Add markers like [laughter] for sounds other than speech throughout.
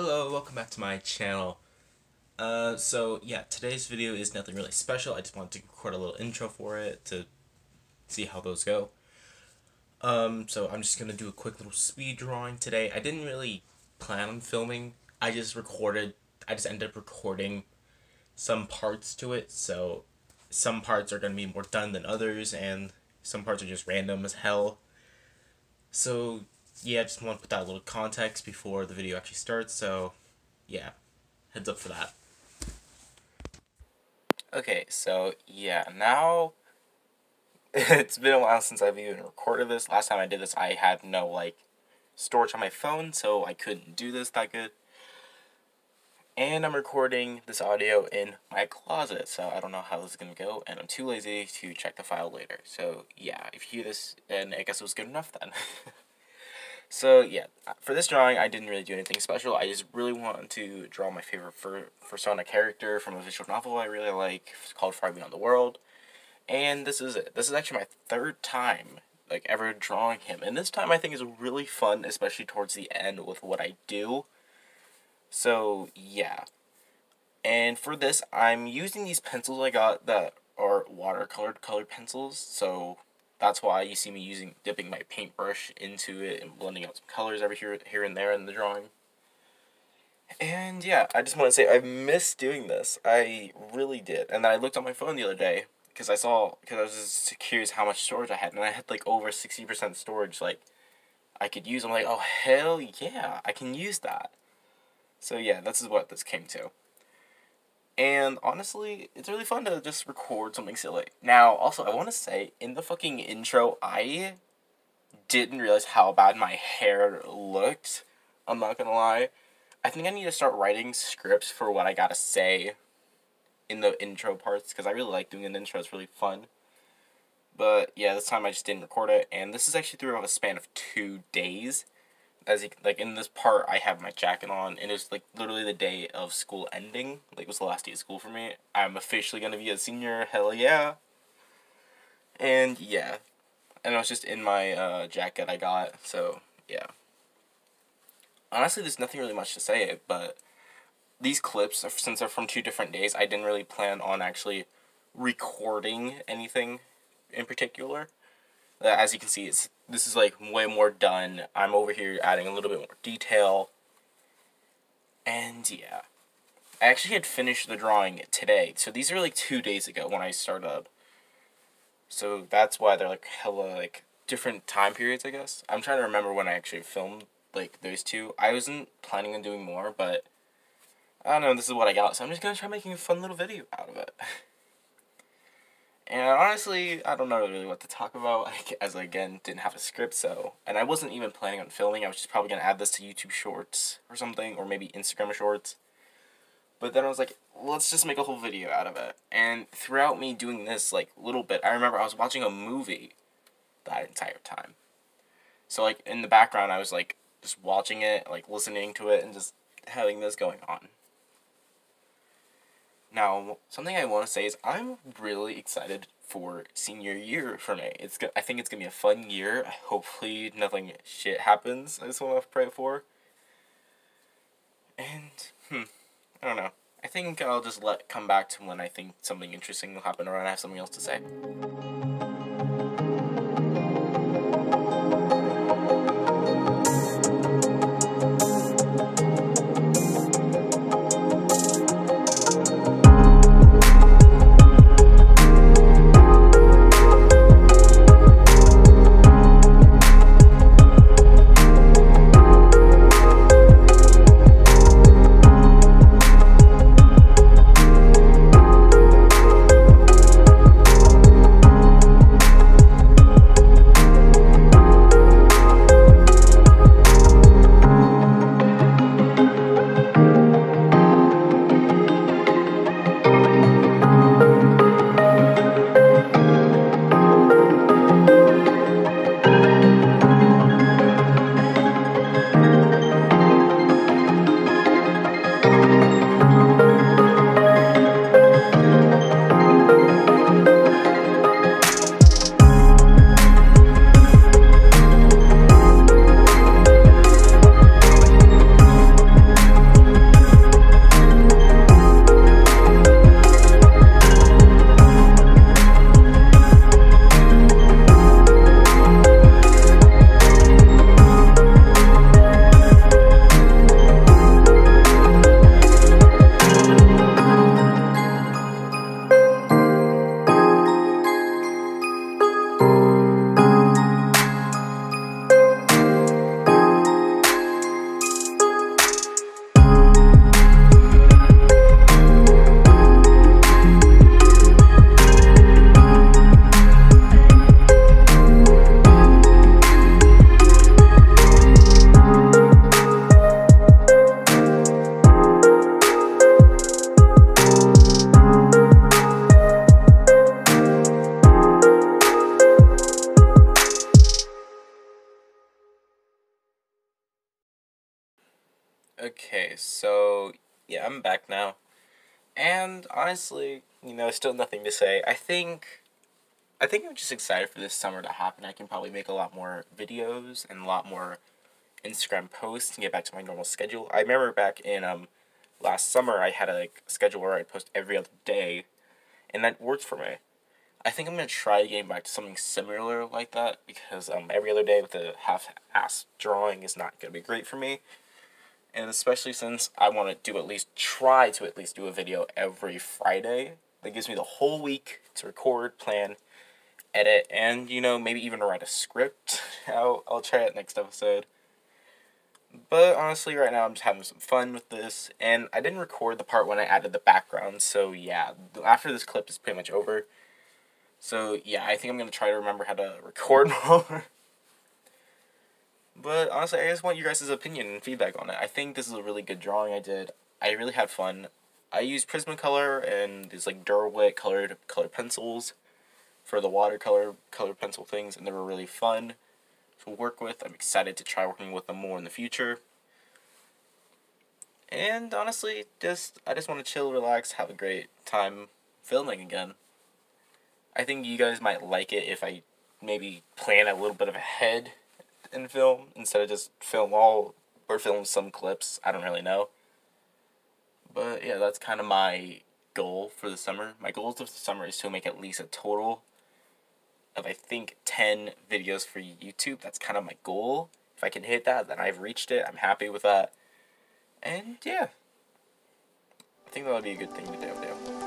Hello, welcome back to my channel. Uh, so yeah, today's video is nothing really special. I just wanted to record a little intro for it to see how those go. Um, so I'm just gonna do a quick little speed drawing today. I didn't really plan on filming. I just recorded, I just ended up recording some parts to it, so some parts are gonna be more done than others, and some parts are just random as hell. So yeah, I just want to put that little context before the video actually starts, so yeah, heads up for that. Okay, so yeah, now [laughs] it's been a while since I've even recorded this. Last time I did this, I had no like storage on my phone, so I couldn't do this that good. And I'm recording this audio in my closet, so I don't know how this is gonna go, and I'm too lazy to check the file later. So yeah, if you hear this, then I guess it was good enough then. [laughs] So yeah, uh, for this drawing, I didn't really do anything special. I just really wanted to draw my favorite for persona character from a visual novel I really like. It's called Far Beyond the World, and this is it. This is actually my third time like ever drawing him, and this time I think is really fun, especially towards the end with what I do. So yeah, and for this, I'm using these pencils I got that are watercolored colored color pencils. So that's why you see me using dipping my paintbrush into it and blending out some colors every here here and there in the drawing. And yeah, I just want to say I missed doing this. I really did. And then I looked on my phone the other day because I saw because I was just curious how much storage I had, and I had like over sixty percent storage. Like I could use. I'm like, oh hell yeah, I can use that. So yeah, this is what this came to. And honestly, it's really fun to just record something silly. Now, also, I want to say, in the fucking intro, I didn't realize how bad my hair looked. I'm not gonna lie. I think I need to start writing scripts for what I gotta say in the intro parts, because I really like doing an intro, it's really fun. But yeah, this time I just didn't record it, and this is actually throughout a span of two days as you, like in this part, I have my jacket on, and it's like literally the day of school ending. Like it was the last day of school for me. I'm officially gonna be a senior. Hell yeah! And yeah, and I was just in my uh, jacket I got. So yeah. Honestly, there's nothing really much to say, but these clips, since they're from two different days, I didn't really plan on actually recording anything in particular. As you can see, it's this is like way more done. I'm over here adding a little bit more detail. And yeah. I actually had finished the drawing today. So these are like two days ago when I started. Up. So that's why they're like hella like different time periods, I guess. I'm trying to remember when I actually filmed like those two. I wasn't planning on doing more, but I don't know, this is what I got. So I'm just gonna try making a fun little video out of it. [laughs] And honestly, I don't know really what to talk about, [laughs] like, as I, again, didn't have a script, so... And I wasn't even planning on filming, I was just probably to add this to YouTube Shorts or something, or maybe Instagram Shorts. But then I was like, let's just make a whole video out of it. And throughout me doing this, like, little bit, I remember I was watching a movie that entire time. So, like, in the background, I was, like, just watching it, like, listening to it, and just having this going on. Now, something I want to say is I'm really excited for senior year for me. It's I think it's gonna be a fun year. Hopefully, nothing shit happens. I just want to pray for. And hmm, I don't know. I think I'll just let come back to when I think something interesting will happen or I have something else to say. So yeah, I'm back now. And honestly, you know, still nothing to say. I think I think I'm just excited for this summer to happen. I can probably make a lot more videos and a lot more Instagram posts and get back to my normal schedule. I remember back in um last summer I had a like, schedule where I'd post every other day and that worked for me. I think I'm gonna try getting back to something similar like that because um every other day with a half ass drawing is not gonna be great for me and especially since I want to do at least try to at least do a video every Friday. That gives me the whole week to record, plan, edit, and you know maybe even write a script. [laughs] I'll I'll try it next episode. But honestly, right now I'm just having some fun with this, and I didn't record the part when I added the background. So yeah, after this clip is pretty much over. So yeah, I think I'm gonna try to remember how to [laughs] record more. But honestly, I just want you guys' opinion and feedback on it. I think this is a really good drawing I did. I really had fun. I used Prismacolor and these like Derwent colored colored pencils for the watercolor colored pencil things, and they were really fun to work with. I'm excited to try working with them more in the future. And honestly, just I just want to chill, relax, have a great time filming again. I think you guys might like it if I maybe plan a little bit of ahead in film instead of just film all or film some clips. I don't really know. But yeah, that's kind of my goal for the summer. My goals of the summer is to make at least a total of I think 10 videos for YouTube. That's kind of my goal. If I can hit that, then I've reached it. I'm happy with that. And yeah. I think that would be a good thing to do.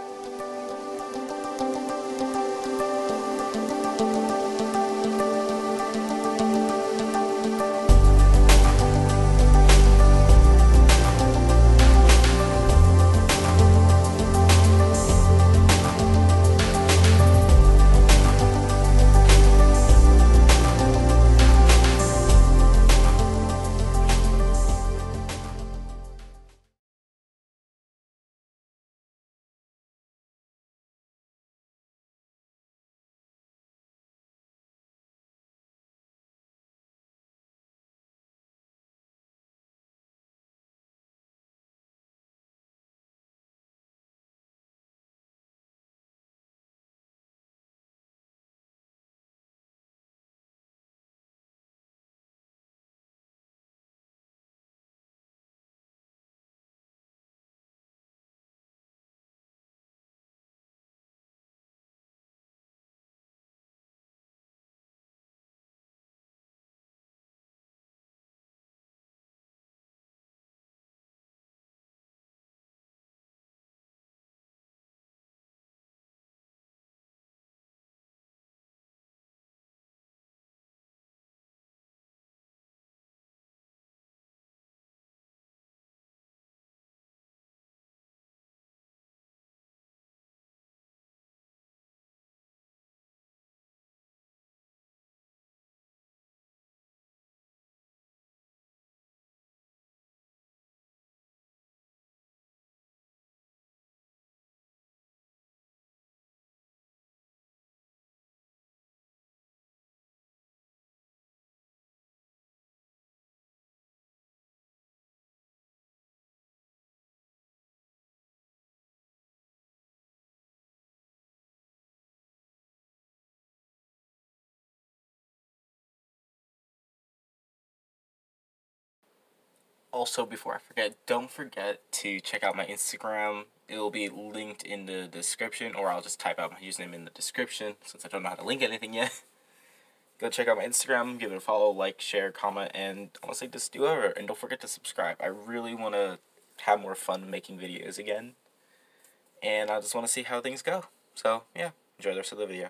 Also, before I forget, don't forget to check out my Instagram. It will be linked in the description, or I'll just type out my username in the description since I don't know how to link anything yet. [laughs] Go check out my Instagram, give it a follow, like, share, comment, and honestly, just do whatever. And don't forget to subscribe. I really want to have more fun making videos again. And I just want to see how things go. So, yeah, enjoy the rest of the video.